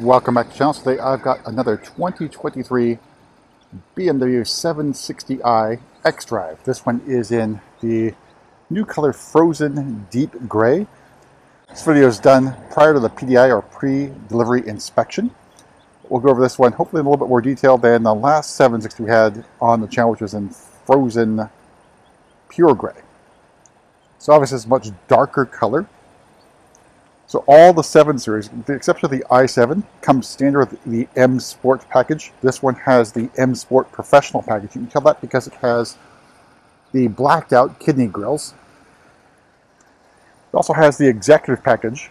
welcome back to the channel. Today I've got another 2023 BMW 760i xDrive. This one is in the new color Frozen Deep Gray. This video is done prior to the PDI or pre-delivery inspection. We'll go over this one hopefully in a little bit more detail than the last 760 we had on the channel, which was in Frozen Pure Gray. So obviously it's a much darker color. So all the 7 series, the exception of the i7, comes standard with the M Sport package. This one has the M Sport Professional package. You can tell that because it has the blacked out kidney grills. It also has the Executive package,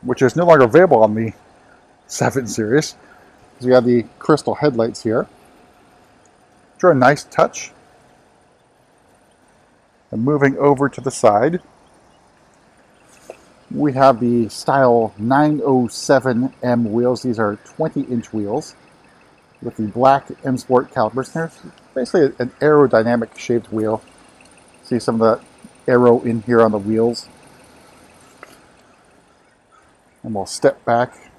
which is no longer available on the 7 series. So you have the crystal headlights here. Which are a nice touch. And moving over to the side, we have the style 907M wheels. These are 20 inch wheels with the black M Sport calipers. There's basically an aerodynamic shaped wheel. See some of the aero in here on the wheels. And we'll step back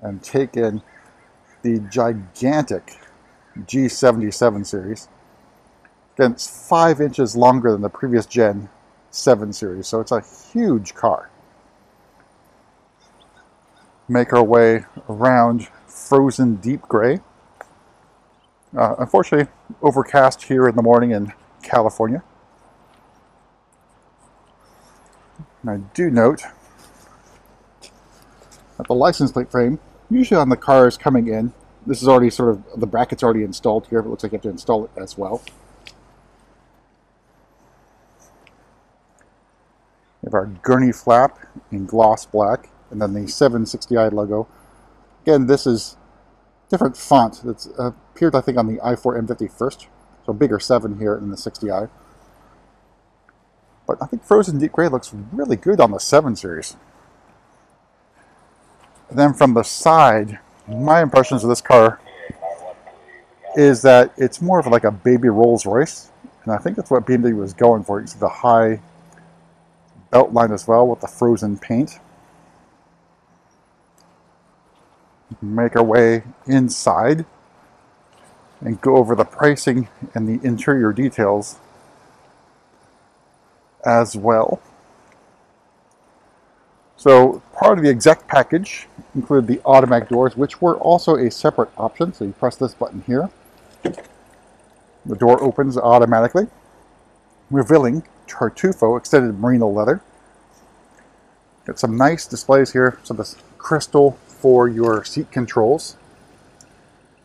and take in the gigantic G70 7 series. Again, it's five inches longer than the previous gen 7 series, so it's a huge car make our way around frozen deep gray. Uh, unfortunately, overcast here in the morning in California. And I do note that the license plate frame, usually on the cars coming in, this is already sort of, the bracket's already installed here, but it looks like you have to install it as well. We have our gurney flap in gloss black and then the 760i logo. Again, this is different font that's uh, appeared, I think, on the i4 M50 first. So bigger 7 here in the 60i. But I think Frozen Deep Gray looks really good on the 7 series. And then from the side, my impressions of this car is that it's more of like a baby Rolls Royce. And I think that's what BMW was going for. You see the high belt line as well with the frozen paint. Make our way inside and go over the pricing and the interior details as well. So part of the exec package included the automatic doors, which were also a separate option. So you press this button here. The door opens automatically, revealing Tartufo extended merino leather. Got some nice displays here. So this crystal for your seat controls.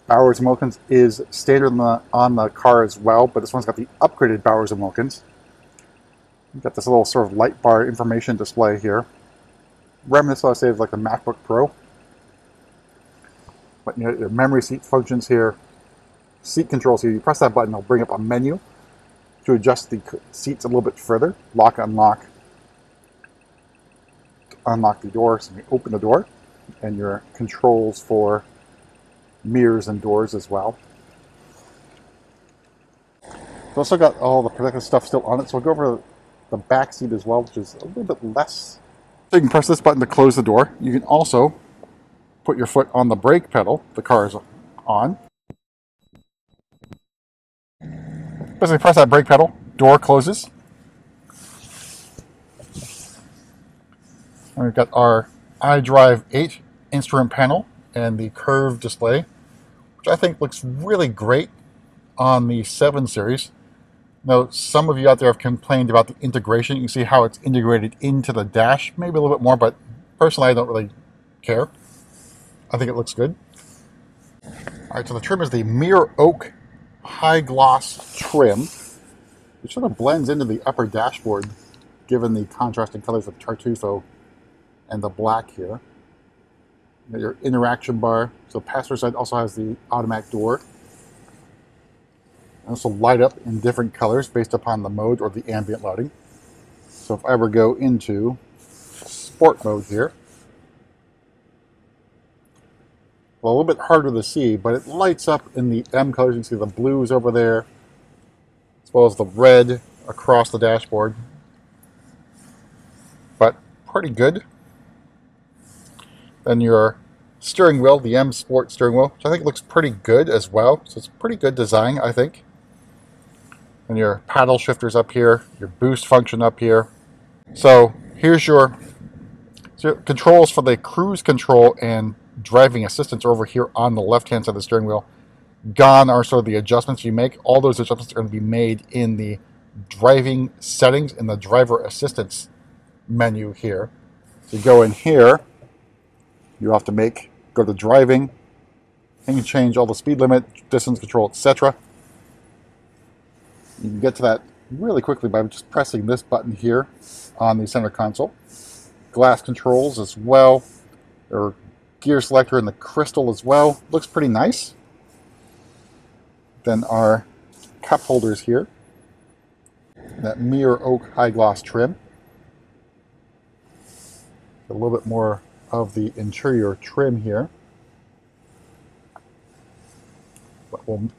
Bowers & Wilkins is standard on the, on the car as well, but this one's got the upgraded Bowers & Wilkins. You've got this little sort of light bar information display here. Reminiscent, I say, of like the MacBook Pro. But you know, your memory seat functions here. Seat controls here. You press that button, it'll bring up a menu to adjust the seats a little bit further. Lock, unlock. Unlock the door, so open the door and your controls for mirrors and doors as well. It's also got all the protective stuff still on it, so I'll go over the back seat as well, which is a little bit less. So you can press this button to close the door. You can also put your foot on the brake pedal. The car is on. Basically press that brake pedal, door closes. And we've got our iDrive 8 instrument panel and the curved display, which I think looks really great on the 7 series. Now, some of you out there have complained about the integration. You can see how it's integrated into the dash, maybe a little bit more, but personally I don't really care. I think it looks good. All right, so the trim is the Mirror Oak High Gloss trim, which sort of blends into the upper dashboard, given the contrasting colors of Tartufo and the black here. your interaction bar. So passenger side also has the automatic door. And also light up in different colors based upon the mode or the ambient lighting. So if I ever go into sport mode here, well, a little bit harder to see, but it lights up in the M colors. You can see the blues over there, as well as the red across the dashboard. But pretty good. Then your steering wheel, the M Sport steering wheel, which I think looks pretty good as well. So it's pretty good design, I think. And your paddle shifters up here, your boost function up here. So here's your so controls for the cruise control and driving assistance are over here on the left-hand side of the steering wheel. Gone are sort of the adjustments you make. All those adjustments are going to be made in the driving settings in the driver assistance menu here. So you go in here, you have to make, go to driving, and you change all the speed limit, distance control, etc. You can get to that really quickly by just pressing this button here on the center console. Glass controls as well, or gear selector in the crystal as well. Looks pretty nice. Then our cup holders here. That mirror oak high gloss trim. A little bit more of the interior trim here. But we'll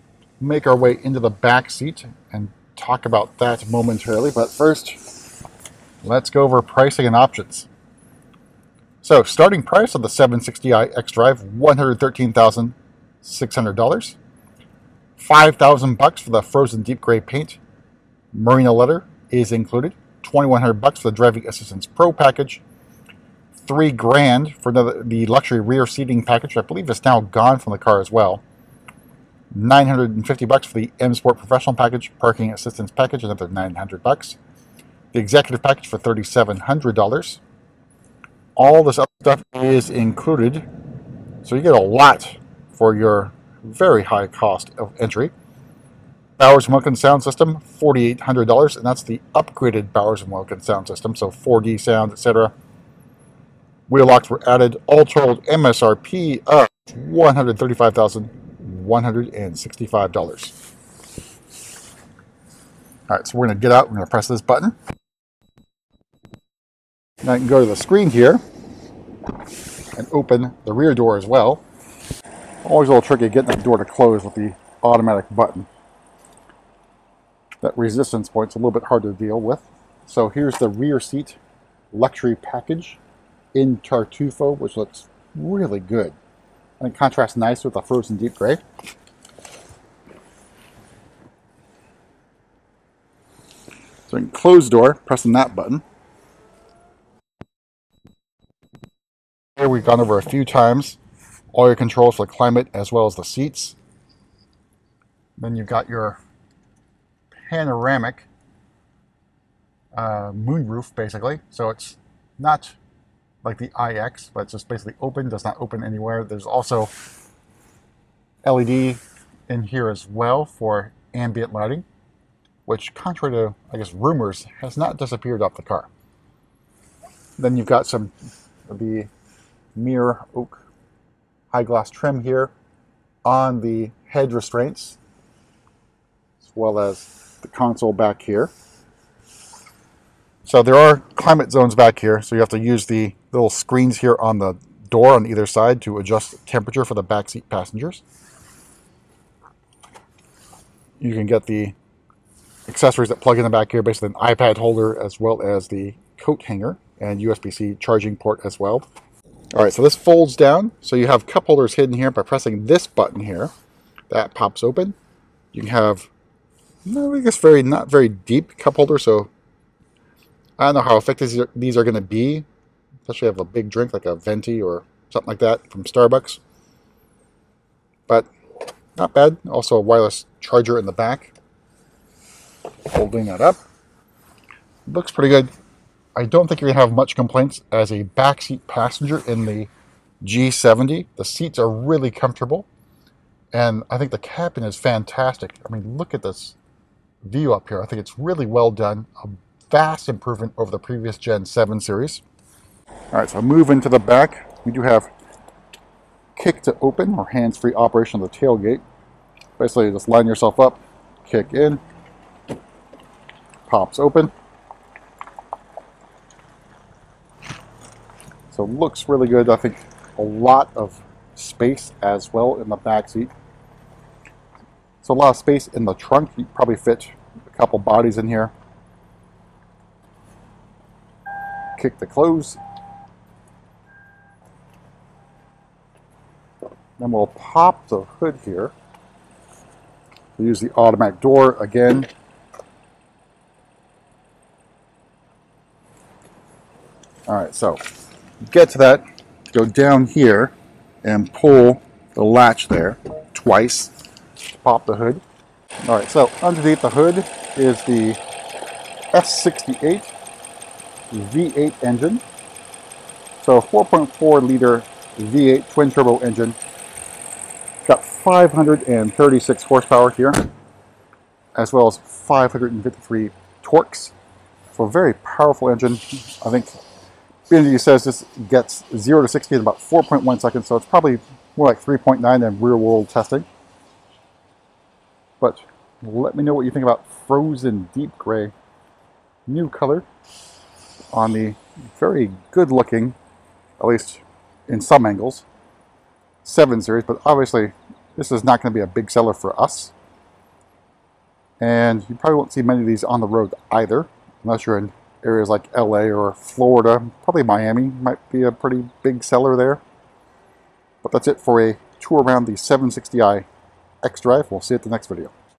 make our way into the back seat and talk about that momentarily. But first, let's go over pricing and options. So, starting price of the 760i xDrive, $113,600. 5000 bucks for the frozen deep gray paint. Merino leather is included. 2100 bucks for the driving assistance pro package. 3 grand for the, the luxury rear seating package. I believe it's now gone from the car as well. 950 bucks for the M Sport Professional package, parking assistance package, another 900 bucks. The executive package for $3,700. All this other stuff is included, so you get a lot for your very high cost of entry. Bowers & Wilkins sound system, $4,800, and that's the upgraded Bowers & Wilkins sound system, so 4D sound, etc. Wheel locks were added, all told MSRP of $135,165. All right, so we're to get out, we're to press this button. Now I can go to the screen here and open the rear door as well. Always a little tricky getting that door to close with the automatic button. That resistance point's a little bit hard to deal with. So here's the rear seat luxury package in Tartufo, which looks really good. And it contrasts nice with the frozen deep gray. So I can close door, pressing that button. Here we've gone over a few times. All your controls for the climate as well as the seats. Then you've got your panoramic uh, moonroof, basically. So it's not like the iX, but it's just basically open, does not open anywhere. There's also LED in here as well for ambient lighting, which contrary to, I guess, rumors, has not disappeared off the car. Then you've got some of the mirror oak high gloss trim here on the head restraints, as well as the console back here. So there are climate zones back here, so you have to use the little screens here on the door on either side to adjust temperature for the backseat passengers. You can get the accessories that plug in the back here, basically an iPad holder as well as the coat hanger and USB-C charging port as well. All right, so this folds down. So you have cup holders hidden here by pressing this button here. That pops open. You can have, I guess, very not very deep cup holder, so I don't know how effective these are, going to be, especially have a big drink like a venti or something like that from Starbucks. But not bad. Also a wireless charger in the back. Holding that up. Looks pretty good. I don't think you're to have much complaints as a backseat passenger in the G70. The seats are really comfortable. And I think the cabin is fantastic. I mean, look at this view up here. I think it's really well done. A vast improvement over the previous Gen 7 series. All right, so move into the back. We do have kick to open or hands-free operation of the tailgate. Basically, just line yourself up, kick in, pops open. So looks really good. I think a lot of space as well in the back seat. So a lot of space in the trunk. You probably fit a couple bodies in here. kick the close. Then we'll pop the hood here. We'll use the automatic door again. All right, so get to that, go down here and pull the latch there twice pop the hood. All right, so underneath the hood is the S68 V8 engine. So 4.4 liter V8 twin turbo engine. Got 536 horsepower here, as well as 553 torques. So a very powerful engine. I think BMW says this gets 0 to 60 in about 4.1 seconds, so it's probably more like 3.9 in real world testing. But let me know what you think about Frozen Deep Gray. New color on the very good looking, at least in some angles, 7 Series, but obviously this is not going to be a big seller for us. And you probably won't see many of these on the road either, unless you're in areas like LA or Florida. Probably Miami might be a pretty big seller there. But that's it for a tour around the 760i xDrive. We'll see you at the next video.